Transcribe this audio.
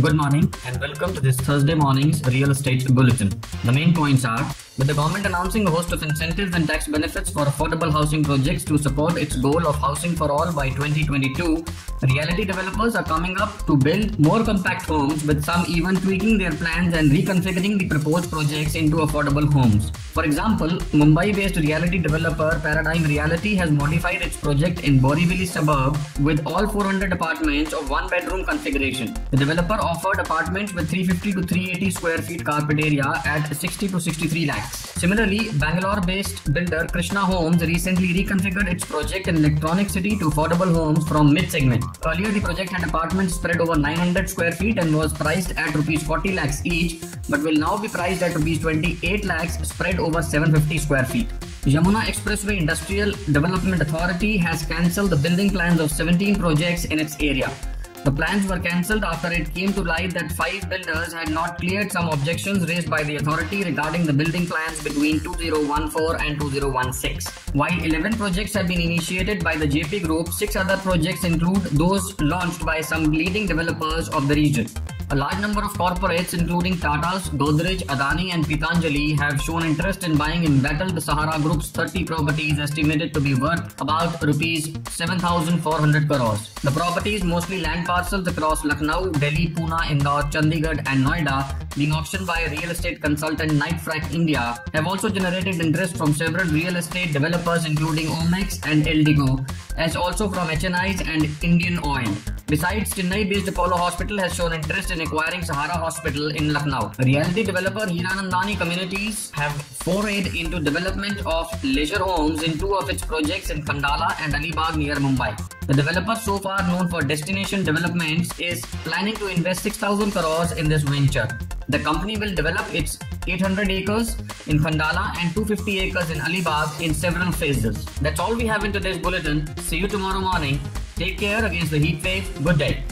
Good morning and welcome to this Thursday morning's real estate bulletin. The main points are with the government announcing a host of incentives and tax benefits for affordable housing projects to support its goal of housing for all by 2022, realty developers are coming up to build more compact homes with some even tweaking their plans and reconfiguring the proposed projects into affordable homes. For example, Mumbai-based realty developer Paradigm Realty has modified its project in Borivali suburb with all 400 apartments of one bedroom configuration. The developer offered apartments with 350 to 380 square feet carpet area at 60 to 63 lakhs. Similarly, Bangalore-based builder Krishna Homes recently reconfigured its project in Electronic City to affordable homes from mid-segment. Earlier, the project had apartments spread over 900 square feet and was priced at rupees 40 lakhs each, but will now be priced at rupees 28 lakhs spread over 750 square feet. Yamuna Expressway Industrial Development Authority has cancelled the building plans of 17 projects in its area. The plans were cancelled after it came to light that five builders had not cleared some objections raised by the authority regarding the building plans between 2014 and 2016. While 11 projects have been initiated by the JP Group, six other projects include those launched by some leading developers of the region. A large number of corporates, including Tata's, Godrej, Adani, and Patanjali, have shown interest in buying embattled Sahara Group's 30 properties estimated to be worth about rupees 7,400 crores. The properties, mostly land parcels across Lucknow, Delhi, Pune, Indore, Chandigarh, and Noida, being auctioned by real estate consultant Knight Frank India, have also generated interest from several real estate developers, including Omaxe and Eldeco, as also from HNIs and Indian Oil. Besides, Chennai-based Apollo Hospital has shown interest in acquiring Sahara Hospital in Lucknow. Realty developer Hiranandani Communities have forayed into development of leisure homes in two of its projects in Khandala and Alibag near Mumbai. The developer so far known for destination developments is planning to invest 6,000 crores in this venture. The company will develop its 800 acres in Khandala and 250 acres in Alibag in several phases. That's all we have in today's bulletin. See you tomorrow morning. Take care against the heat wave. Good day.